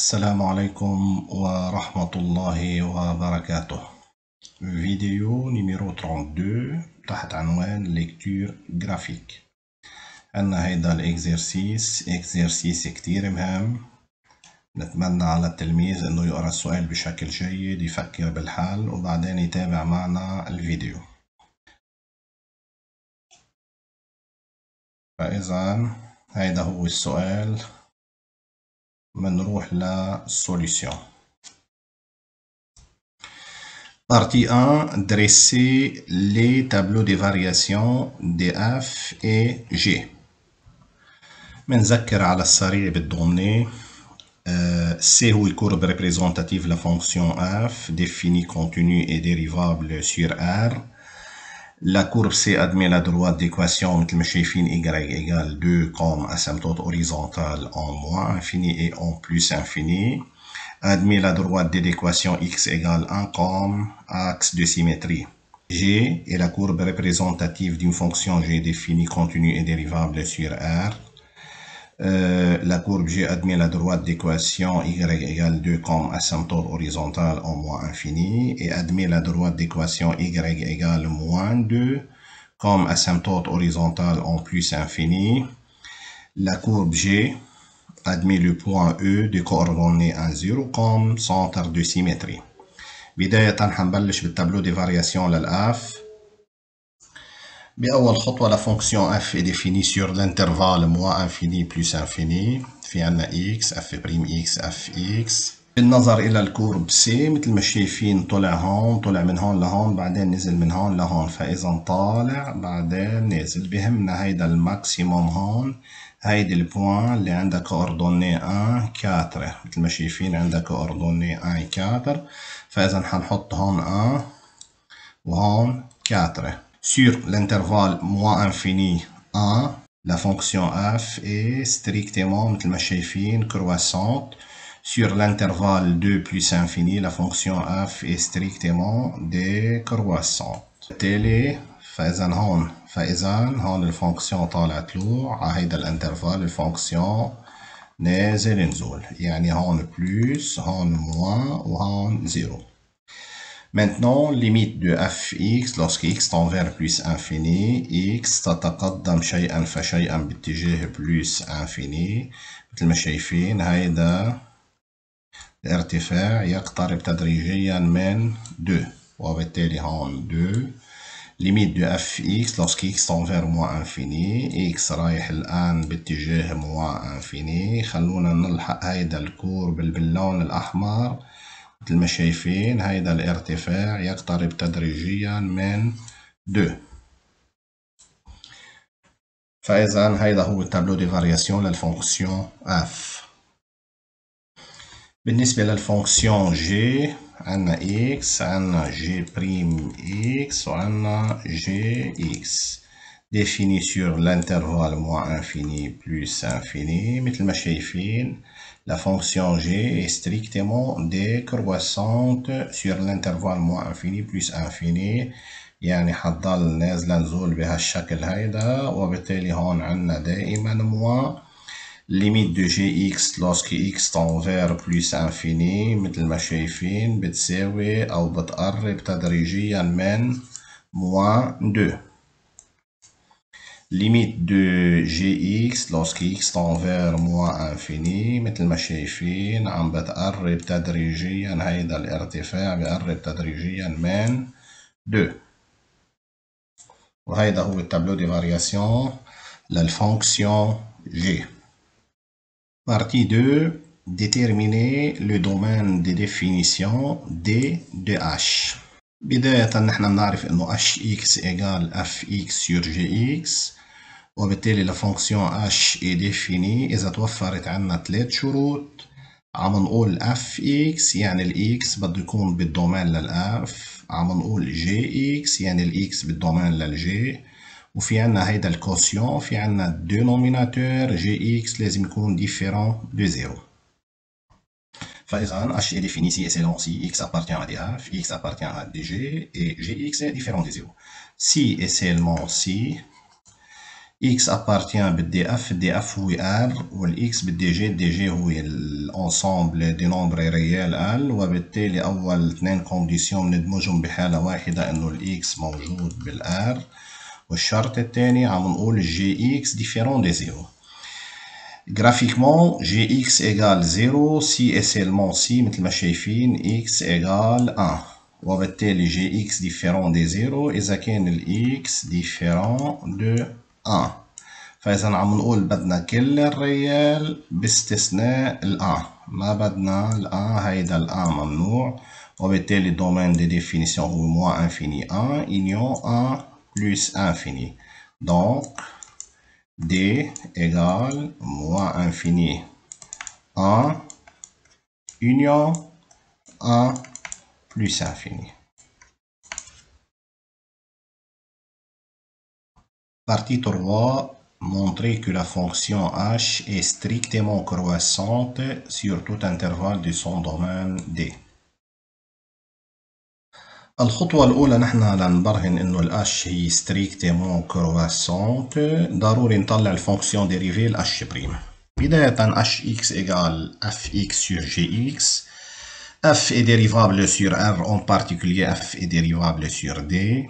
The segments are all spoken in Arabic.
السلام عليكم ورحمة الله وبركاته فيديو نيميرو 32 تحت عنوان ليكتور جرافيك أن هيدا الاكزرسيس اكزرسيس كتير مهم نتمنى على التلميذ انه يقرا السؤال بشكل جيد يفكر بالحل وبعدين يتابع معنا الفيديو فاذا هيدا هو السؤال la solution Partie 1, dresser les tableaux des variations de F et G. la série de données C une courbe représentative la fonction F définie continue et dérivable sur R la courbe C admet la droite d'équation y égale 2 comme asymptote horizontale en moins infini et en plus infini. Admet la droite d'équation x égale 1 comme axe de symétrie. G est la courbe représentative d'une fonction g définie continue et dérivable sur R euh, la courbe G admet la droite d'équation y égale 2 comme asymptote horizontale en moins infini et admet la droite d'équation y égale moins 2 comme asymptote horizontale en plus infini. La courbe G admet le point E de coordonnées à 0 comme centre de symétrie. بداية حنبلش بالتابلو de فارياسيون بأول خطوة لا فونكسيون اف ديفيني سور لانترفال موا انفيني بلوس انفيني في عنا اكس اف بريم اكس اف اكس بالنظر الى الكورب سي مثل ما شايفين طلع هون طلع من هون لهون بعدين نزل من هون لهون فاذا طالع بعدين نزل بهمنا هيدا الماكسيموم هون هيدي البوان اللي عندها كوردوني 1 4 مثل ما شايفين عندها كوردوني 1 4 فاذا حنحط هون 1 وهون 4 sur l'intervalle moins infini 1 la fonction f est strictement croissante sur l'intervalle 2 plus infini la fonction f est strictement décroissante تالي فاذا هون فاذا هون الفونكسيون l'intervalle له على هيدا الانترفال الفونكسيون نازل نزول يعني plus, بلس moins ou وهون 0. Maintenant, limite de fx lorsque x tend vers plus infini, x تتقدم شيئا فشيئا باتجاه بلس انفيني مثل ما شايفين هيدا الارتفاع يقترب تدريجيا من 2 وبالتالي هون 2 ليميت دو اف اكس لوسك اكس تون فير موا انفيني اكس رايح الان باتجاه موا انفيني خلونا نلحق هيدا الكور باللون الاحمر مثل ما شايفين هيدا الارتفاع يقترب تدريجيا من دو فإذا هيدا هو التابلو دي فارياسيون للفونكسيون اف بالنسبة للفونكسيون جي عنا اكس عنا جي بريم اكس وعنا جي اكس ديفيني سور لانترفال موان انفيني بلوس انفيني مثل ما شايفين La fonction g est strictement décroissante sur l'intervalle moins infini plus infini يعني حتضل gx نزول بهالشكل هيدا وبالتالي هون عنا دائما موا ليميت دو جي اكس لوسكي اكس تنفير plus انفيني مثل ما شايفين بتساوي او بتقرب تدريجيا من moins 2 limite de gx lorsque x tend vers moins infini مثل ما شايفين عم بتقرب تدريجيا هيدا الارتفاع بقرب تدريجيا من 2 وهيدا هو التابلو دي فارياسيون للفونكسيون g partie 2 déterminer le domaine de définition d de h بداية نحن بنعرف إنه h x إيجال f x يور اكس x وبالتالي لفونكسيون h اي ديفيني إذا توفرت عنا ثلاث شروط عم نقول اف اكس يعني الاكس بده يكون بالدومين للاف عم نقول جي اكس يعني الاكس بالدومين للجي وفي عنا هيدا الكوسيون في عنا الدينوميناتور جي اكس لازم يكون ديفيرون دو زيرو exemple, H est défini si et seulement si X appartient à df, X appartient à DG et GX est différent de Si et seulement si X appartient à DF, DF ou R, ou X DG, DG ou l'ensemble des nombres réels L, les deux conditions, X est R, différent de graphiquement j'ai x égale 0 si et seulement si مثل ما شايفين x égale 1 وبالتالي j'ai gx différent de 0 et كان ال x différent de 1 فإذا عم نقول بدنا كل الريال باستثناء réel, 1 ما بدنا ال 1 هيدا ال 1 ممنوع وبالتالي الدومين دي ديفينيسيون هو موان انفيني 1 union 1 plus infini donc D égale moins infini. 1 union 1 plus infini. Partie 3 montrer que la fonction h est strictement croissante sur tout intervalle de son domaine D. الخطوة الأولى نحن لنبرهن إنه الأش strictement ستريكتيمون كرواسونت ضروري نطلع الفونكسيون ديريفي الأش بريم بداية أش إكس إيكال أف إكس سور جي إكس F est dérivable sur R, en particulier F est dérivable sur D.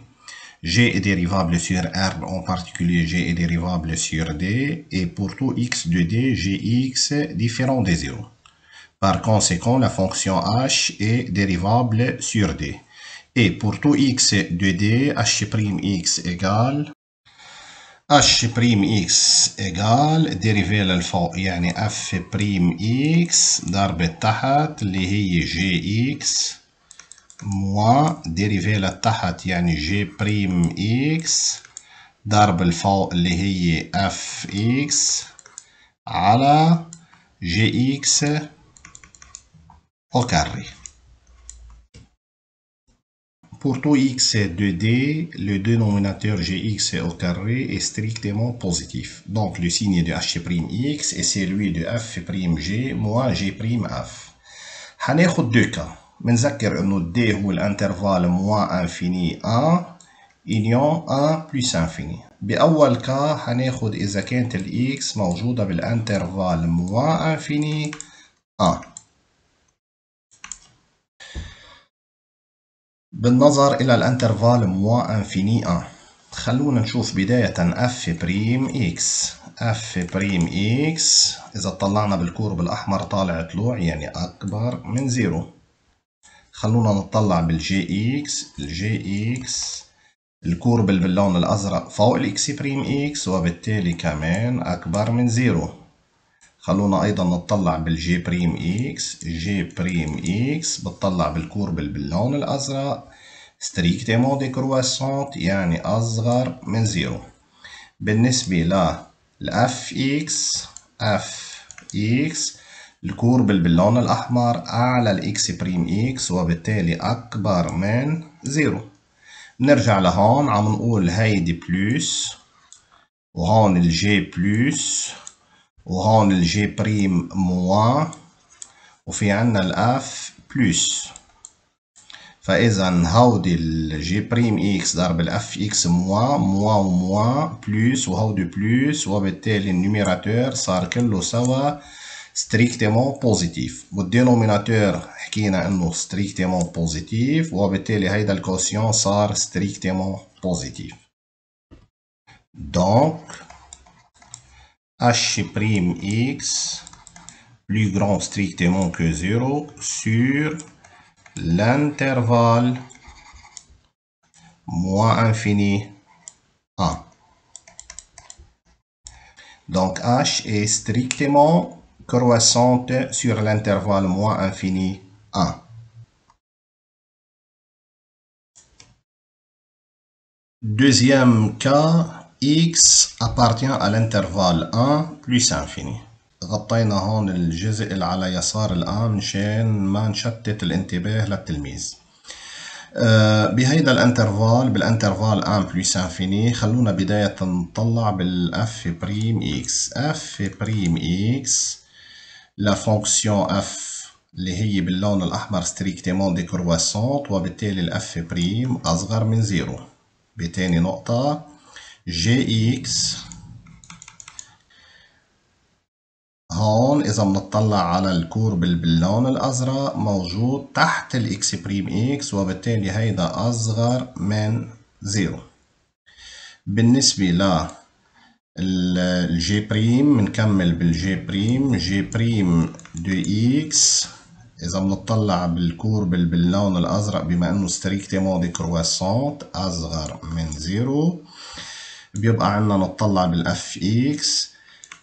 G est dérivable sur R, en particulier G est dérivable sur D. Et pour tout X de D, Gx est différent de 0. Par conséquent, la fonction H est dérivable sur D. Et pour tout x de d, h'x égale h prime x égale dérivé l'alpha, yani f prime x d'arbre tahat gx moins dérivé la tahat yani g prime x darbe alpha li f x à la gx au carré. Pour tout x est 2d, le dénominateur gx au carré est strictement positif. Donc le signe de h'x est celui de f'g moins g'f. Nous deux cas. Nous avons d ou l'intervalle moins infini 1, union 1 plus infini. Dans le premier cas, nous avons x l'intervalle moins infini 1. بالنظر إلى الانترفال موا انفيني خلونا نشوف بداية اف بريم اكس اف بريم اكس إذا طلعنا بالكورب الأحمر طالع طلوع يعني أكبر من زيرو خلونا نطلع بالجي اكس الجي اكس الكورب باللون الأزرق فوق الاكس بريم اكس وبالتالي كمان أكبر من زيرو خلونا أيضا نطلع بالجي بريم اكس جي بريم اكس بتطلع بالكورب باللون الأزرق strictement décroissante يعني أصغر من زيرو بالنسبة ل الاف اكس اف اكس الكورب باللون الأحمر أعلى الإكس بريم إكس وبالتالي أكبر من زيرو بنرجع لهون عم نقول هيدي بلوس وهون الجي بلوس وهون الجي بريم موان وفي عنا الأف بلوس Faisons un haut g'x, d'abord fx moins, moins ou moins, plus, ou de plus, ou abté les numérateurs, ça va strictement positif. Le dénominateur qui est strictement positif, ou abté les hauts quotient, ça va strictement positif. Donc, h'x plus grand strictement que 0 sur l'intervalle moins infini 1. Donc h est strictement croissante sur l'intervalle moins infini 1. Deuxième cas, x appartient à l'intervalle 1 plus infini. غطينا هون الجزء اللي على يسار الآن مشان ما نشتت الانتباه للتلميذ آه، بهيدا الانترفال بالانترفال ان بلس انفيني خلونا بداية نطلع بالاف بريم اكس اف بريم اكس لا فونكسيون اف اللي هي باللون الاحمر ستريكتيمون كرواسونت وبالتالي الاف بريم اصغر من زيرو بتاني نقطة جي اكس هون إذا بنطلع على الكورب باللون الأزرق موجود تحت الإكس بريم إكس وبالتالي هيدا أصغر من زيرو بالنسبة ل الجي بريم بنكمل بالجي بريم جي بريم دو إكس إذا بنطلع بالكورب باللون الأزرق بما إنه ستريكتيمون مودي كرواسونت أصغر من زيرو بيبقى عندنا نطلع بالأف إكس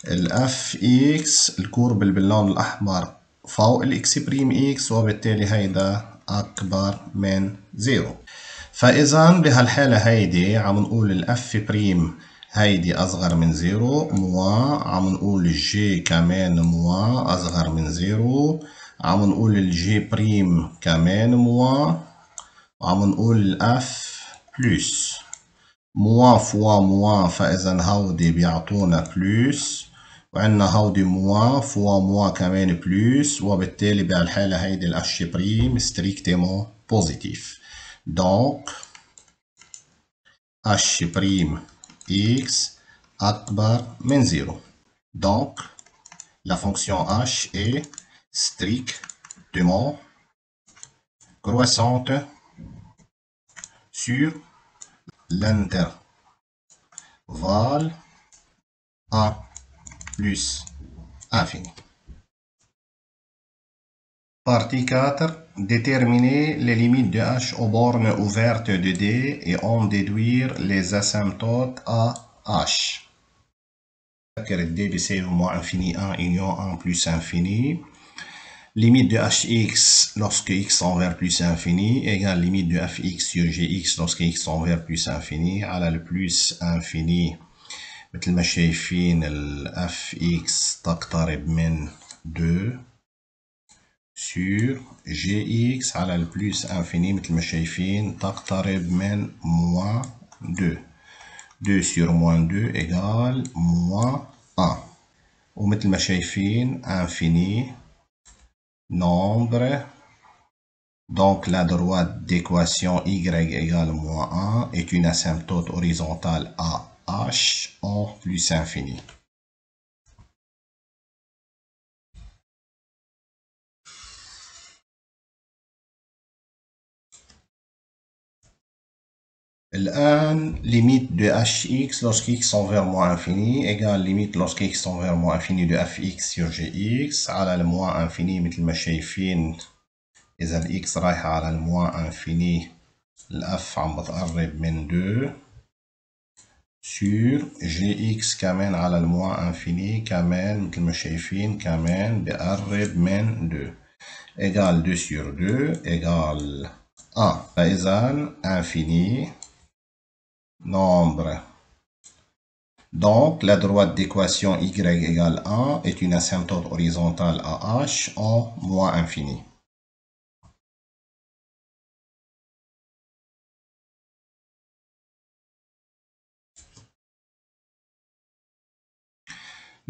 الاف اكس e الكورب باللون الأحمر فوق الاكس بريم اكس وبالتالي هيدا أكبر من زيرو فإذا بهالحالة هيدي عم نقول الاف بريم هيدي أصغر من زيرو موا عم نقول الجي كمان موا أصغر من زيرو عم نقول الجي بريم كمان موا وعم نقول الاف بلس موا فوا موا فإذا هودي بيعطونا بلس On a du moins fois moins quand même plus, ou bt libé à le de h' strictement positif. Donc, h'x à bar moins 0. Donc, la fonction h est strictement croissante sur l'intervalle a plus infini. Ah, Partie 4. Déterminer les limites de h aux bornes ouvertes de D et en déduire les asymptotes à h. D moins infini 1 union 1 plus infini. Limite de hx lorsque x vers plus infini égale limite de fx sur gx lorsque x vers plus infini à la plus infini. مثل ما شايفين Fx f(x) تقترب 2 sur g(x) à على البلوس انفيني le ما شايفين تقترب من 2 2 sur moins 2 égale moins 1 ومثل ما شايفين انفيني nombre Donc, la droite d'équation y égale moins 1 est une asymptote horizontale à h en plus infini. l limite de hx lorsque x sont vers moins infini, égale limite lorsque x sont vers moins infini de fx sur gx, à la moins infini, mit le machin fin, et x raïha à la moins infini, l'f en de 2 sur Gx Kamen كمان على الموان انفيني كمان مثل ما شايفين كمان 2 égale 2 sur 2 égale a, فاذا انفيني nombre Donc, la droite d'équation y égale 1 est une asymptote horizontale à h en moins infini.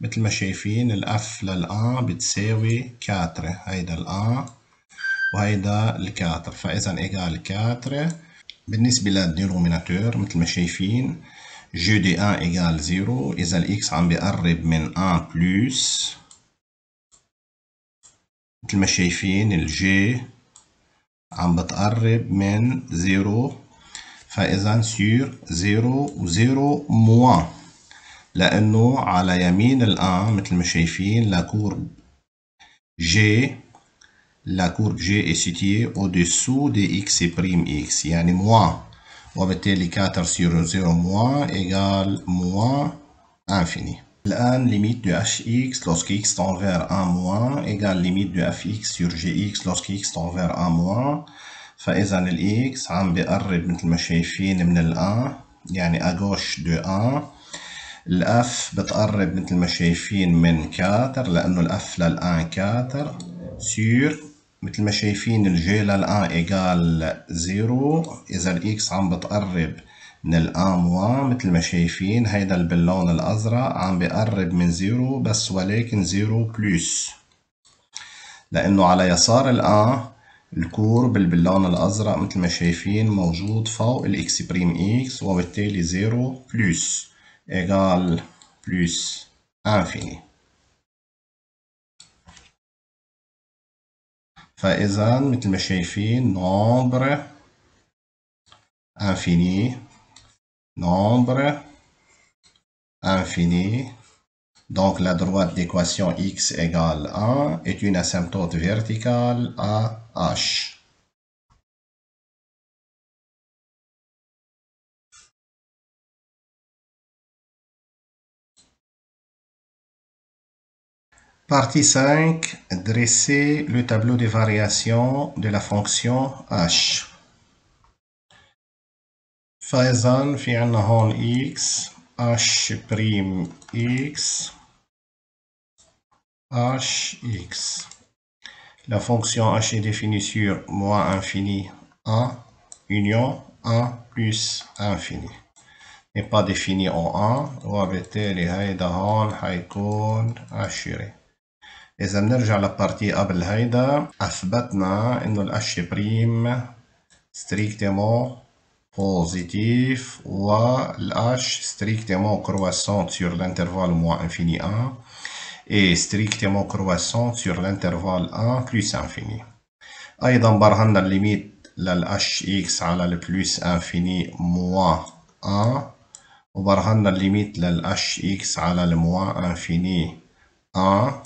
متل ما شايفين الأف للأن بتساوي كاترة هيدا الأن وهيدا الكاتر فإذا إيكال كاترة بالنسبة للدينوميناتور متل ما شايفين جو دي أن إيكال زيرو إذا الإكس عم بيقرب من أن بلوس متل ما شايفين الجي عم بتقرب من زيرو فإذا سير زيرو وزيرو موان لأنه على يمين الآن مثل ما شايفين لكورب جي لكورب جي إسيتي أو دسو دي إكس بريم إكس يعني موا وبالتالي كاتر سيرو زيرو موا إيغال موا إنفيني الآن ليميت دو إش إكس لوسك إكس تنفير أن موا إيغال ليميت دو إف إكس سير جي إكس لوسك إكس تنفير أن موا فإذا الإكس عم بقرب مثل ما شايفين من الآن يعني أغوش دو أن الأف بتقرب مثل ما شايفين من كاتر لأنه الأف للآن كاتر سير مثل ما شايفين الجي للآن إيجال زيرو إذا الإكس عم بتقرب من وان مثل ما شايفين هيدا باللون الأزرق عم بقرب من زيرو بس ولكن زيرو بلس لأنه على يسار الآن الكورب باللون الأزرق مثل ما شايفين موجود فوق الإكس بريم إكس وبالتالي زيرو بلس égale plus infini. فإذا مثل ما شايفين nombre infini, nombre infini. Donc la droite d'équation x égale 1 est une asymptote verticale à h. Partie 5. Dresser le tableau des variations de la fonction h. Faisan, fi'an x h hx La fonction h est définie sur moins infini 1 union 1 plus infini. n'est pas définie en 1 وبالتالي هيدا هون حيكون h' إذا بنرجع للبارتي قبل هيدا أثبتنا إنه الأش بريم ستريكتيمون بوزيتيف والأش ستريكتيمون كرواسون سور لانترفال موا انفيني 1 و strictement croissant sur l'intervalle 1 plus infini. أيضا برهنا الليميت للأش إكس على البلوس انفيني موا 1 وبرهنا الليميت للأش إكس على الموا انفيني 1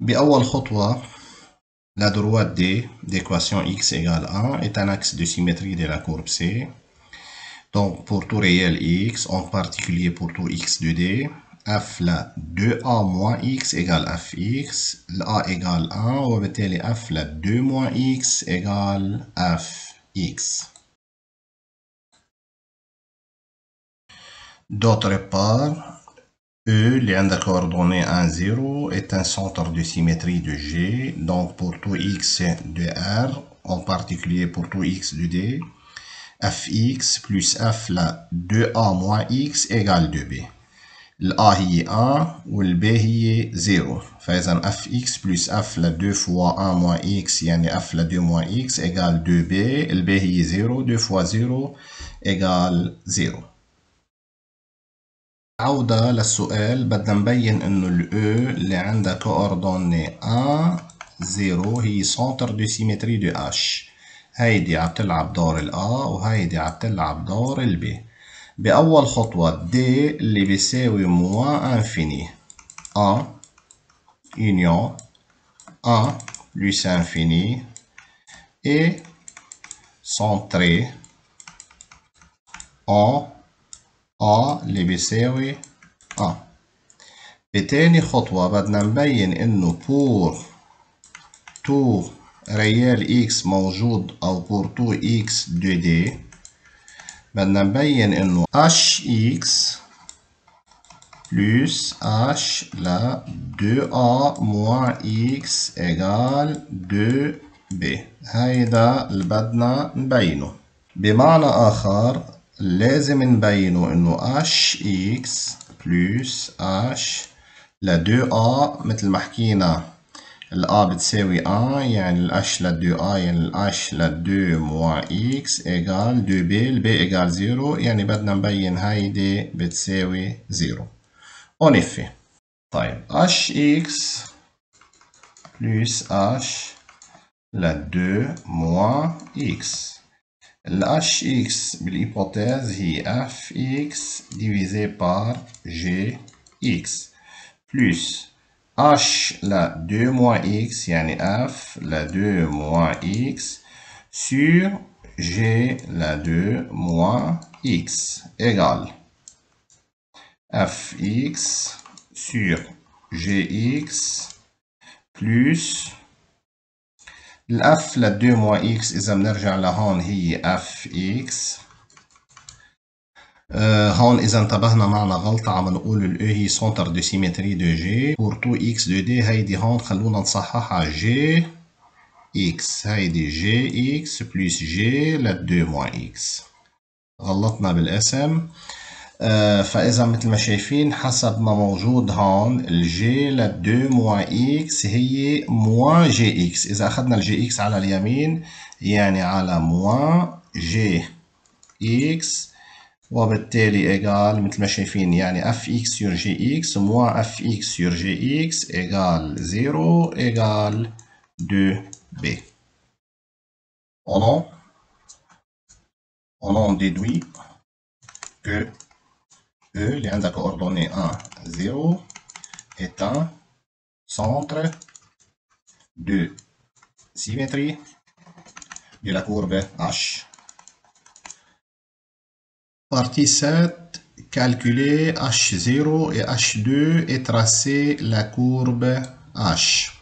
بأول la droite D d'équation x égale 1 est un axe de symétrie de la courbe C. Donc pour tout réel x, en particulier pour tout x de D, f la 2a moins x égale fx, la égale 1, on f la 2 moins x égale fx. D'autre part, E, lien de coordonnées 1, 0, est un centre de symétrie de G. Donc pour tout x de R, en particulier pour tout x de D, fx plus f là, 2a moins x égale 2b. L'a, est 1 ou A b est 0 Faisan fx plus f la 2 fois 1 moins x يعني f la 2 moins x égale 2B y est 0 2 fois 0 égale 0 عودة للسؤال بدنا نبين إنه الـ E اللي عندها كوردوني 1 0 هي سنتر دو سيمتري دو H هيدي عم تلعب دور الـ A وهيدي تلعب دور الـ B بأول خطوة D اللي بيساوي موا انفيني A union A plus انفيني et centré en A اللي بيساوي A بتاني خطوة بدنا نبين إنه بور تو ريال إكس موجود أو بور تو إكس 2 دي بدنا نبين إنه hx plus h لا 2a moins x ايجال 2 2b هيدا اللي بدنا نبينه بمعنى آخر لازم نبينه انه اش اكس بلس اش لدو ا مثل ما حكينا الأ بتساوي أ يعني الأش لدو أ يعني الأش لدو موا إكس إيجال دو بي البي إيجال زيرو يعني بدنا نبين هيدي بتساوي زيرو ونفي طيب أش إكس بلس أش لدو موا إكس L'hypothèse hx l'hypothèse fx divisé par gx plus h la 2 moins x يعني f la 2 moins x sur g la 2 moins x égale fx sur gx plus الاف لل2 موا اكس اذا بنرجع لهون هي اف اكس أه هون اذا انتبهنا معنا غلطه عم نقول الاو e هي سنتر دو سيمتري دو جي بور 2 اكس دو دي هيدي هون خلونا نصححها جي اكس هيدي جي اكس بلس جي لل2 موا اكس غلطنا بالاسم آه، فإذا مثل ما شايفين حسب ما موجود هون الجي للدو موان إكس هي موان جي إكس إذا أخذنا الجي إكس على اليمين يعني على موان جي إكس وبالتالي إيجال مثل ما شايفين يعني اف اكس يور جي اكس موان اف اكس يور جي اكس إيجال زيرو إيجال دو بي أولون en, ديدوي que E les coordonnées 1 0 est un centre de symétrie de la courbe H. Partie 7, calculer H0 et H2 et tracer la courbe H.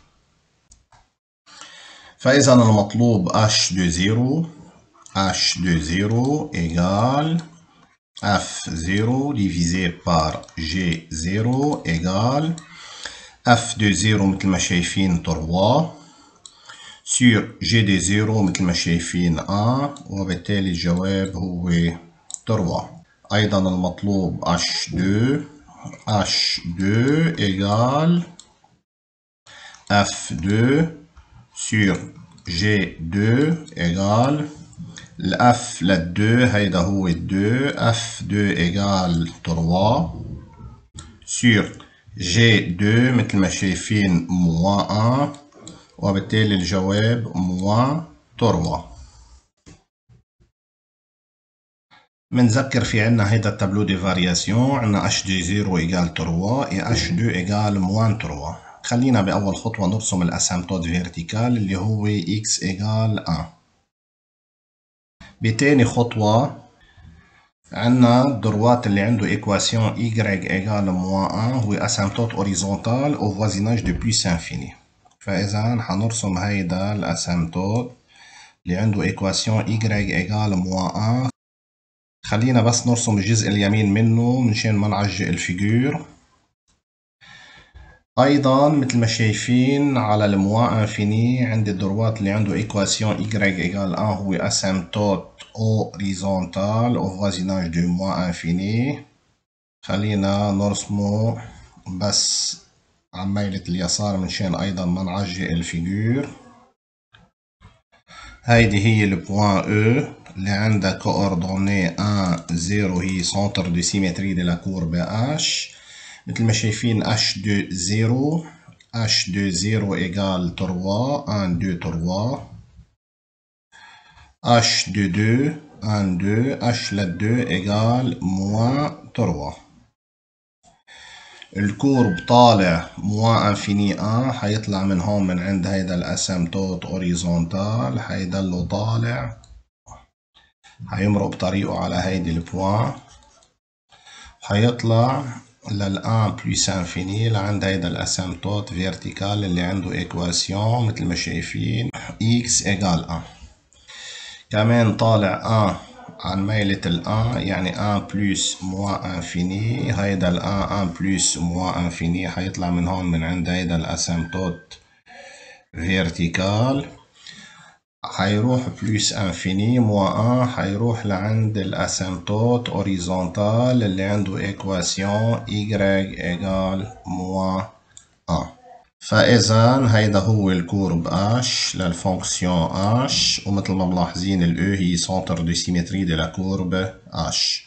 le المطلوب H de 0 H de 0 égale F0 divisé par G0 égale F de 0 مثل ما شايفين 3 sur G de 0 مثل ما شايفين 1 وبالتالي الجواب هو 3 أيضا المطلوب H2 H2 égale F2 sur G2 égale الاف للدو هيدا هو الدو اف دو ايجال تروا سور جي دو مثل ما شايفين موا ان وبالتالي الجواب موا تروا منذكر في عنا هيدا التابلو دي فارياسيون عنا اش دي زيرو ايجال تروا اي اش دو ايجال موان تروا خلينا بأول خطوة نرسم الأسامتود فيرتيكال اللي هو x إيجال 1 بتاني خطوة عندنا الدروات اللي عنده إيكواسيون y إيجال موان أن هو أسامتوت أوريزونتال أو فوازيناج دو بويس إنفيني فإذا حنرسم هيدا الأسامتوت اللي عنده إيكواسيون y إيجال موان أن خلينا بس نرسم الجزء اليمين منه منشان ما نعجق الفيجور ايضا مثل ما شايفين على الموا انفيني عندي الدروات اللي عنده ايكواسيون y ايجال 1 هو اسامتوت horizontal au voisinage du moins infini خلينا نرسمو بس عمايلة اليسار منشان أيضا ما نعجق الفيجور هيدي هي البوان او e اللي عندها كوردوني 1 0 هي سنتر دو سيمتري دي لا كوربة اش مثل ما شايفين اش دو 0 اش دو 0 ايجال 3 1 2 3 h de 2, 1, 2, h la 2 égale moins 3 الكورب طالع موا انفيني ان حيطلع من هون من عند هيدا الاسمتوت اوريزونتال حيضله طالع حيمرق بطريقه على هيدي البوان حيطلع للان بلس انفيني لعند هيدا الاسمتوت فيرتيكال اللي عنده ايكواسيون مثل ما شايفين اكس ايجال ان كمان طالع ان عن ميلة الان يعني ان بلس موا انفيني هيدا الان ان بلس موا انفيني حيطلع من هون من عند هيدا الاسمتوت فيرتيكال حيروح بلس انفيني موا ان حيروح لعند الاسمتوت اوريزونتال اللي عنده ايكواسيون y ايغال موا فإذا هيدا هو الكورب H للفونكسيون H ومثل ما ملاحظين ال E هي سنتر دو سيمتري دي لكورب H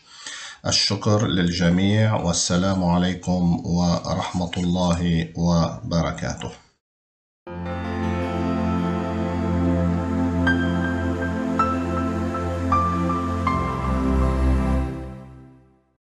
الشكر للجميع والسلام عليكم ورحمة الله وبركاته